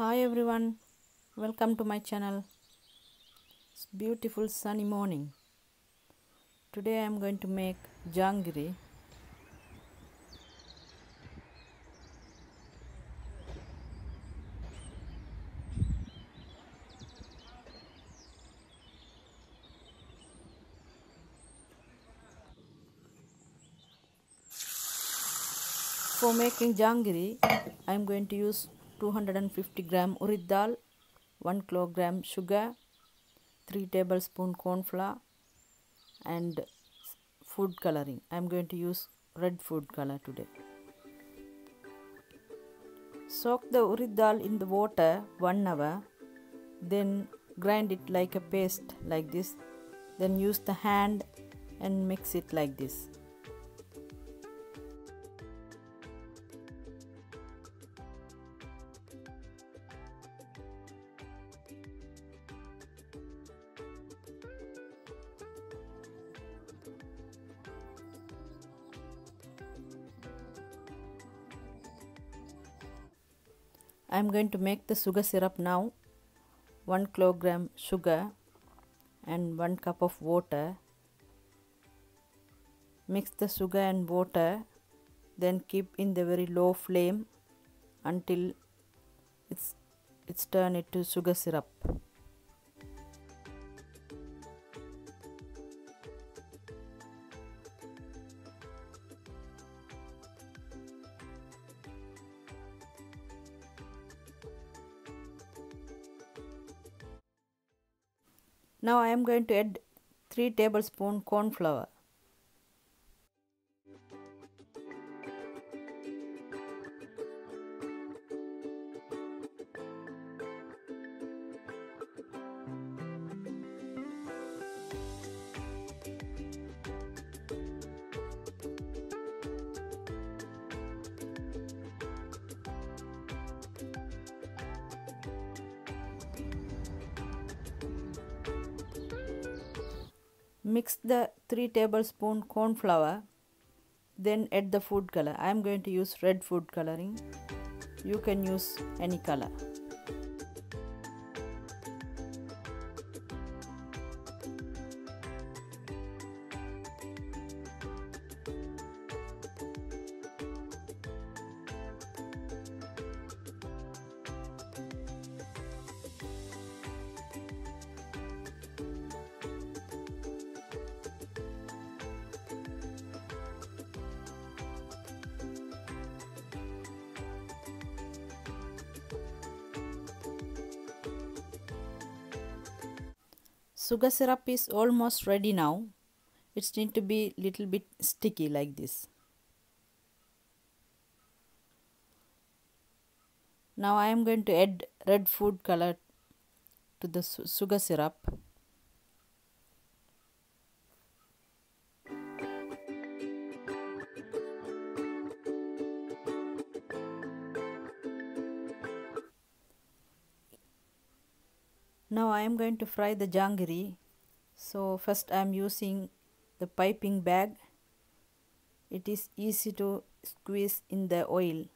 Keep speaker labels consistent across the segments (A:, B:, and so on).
A: Hi everyone, welcome to my channel. It's beautiful sunny morning. Today I am going to make jangiri. For making jangiri, I am going to use 250 gram urid dal, 1 kilogram sugar, 3 tablespoon corn flour and food coloring. I am going to use red food color today. Soak the urid dal in the water 1 hour, then grind it like a paste like this. Then use the hand and mix it like this. I am going to make the sugar syrup now. 1 kilogram sugar and 1 cup of water. Mix the sugar and water then keep in the very low flame until it's it's turned into sugar syrup Now I am going to add 3 tablespoon corn flour. Mix the 3 tablespoon corn flour then add the food color. I am going to use red food coloring. You can use any color. Sugar syrup is almost ready now. It need to be little bit sticky like this. Now I am going to add red food color to the sugar syrup. Now I am going to fry the jangiri. So first I am using the piping bag. It is easy to squeeze in the oil.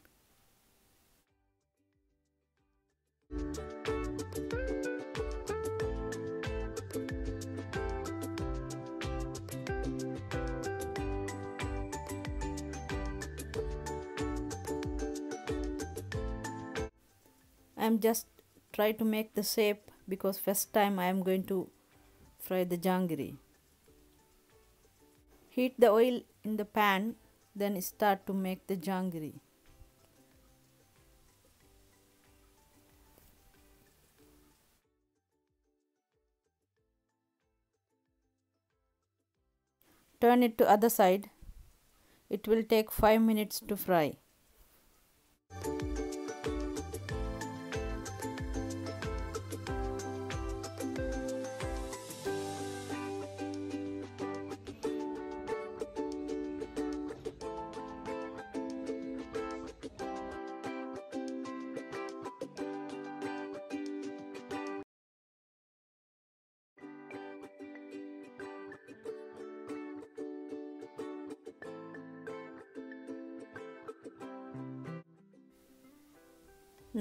A: I am just try to make the shape because first time I am going to fry the jangiri. Heat the oil in the pan then start to make the jangiri. Turn it to other side. It will take 5 minutes to fry.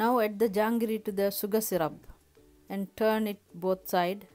A: Now add the jangiri to the sugar syrup and turn it both side.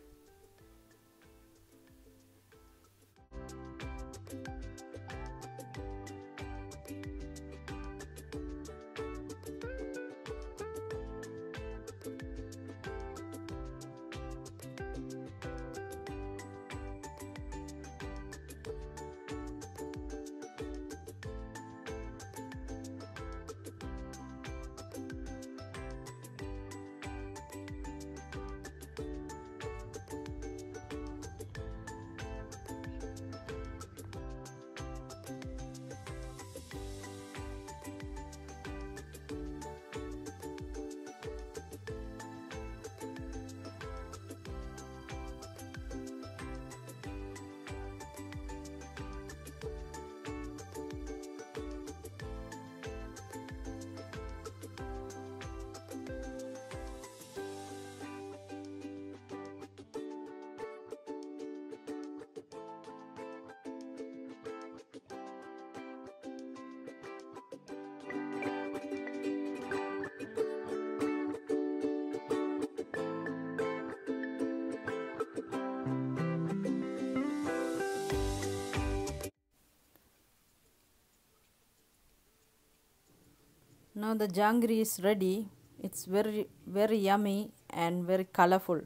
A: Now the jangiri is ready. It's very very yummy and very colorful.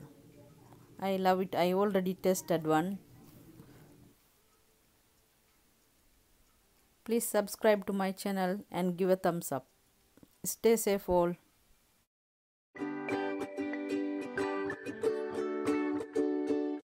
A: I love it. I already tested one. Please subscribe to my channel and give a thumbs up. Stay safe all.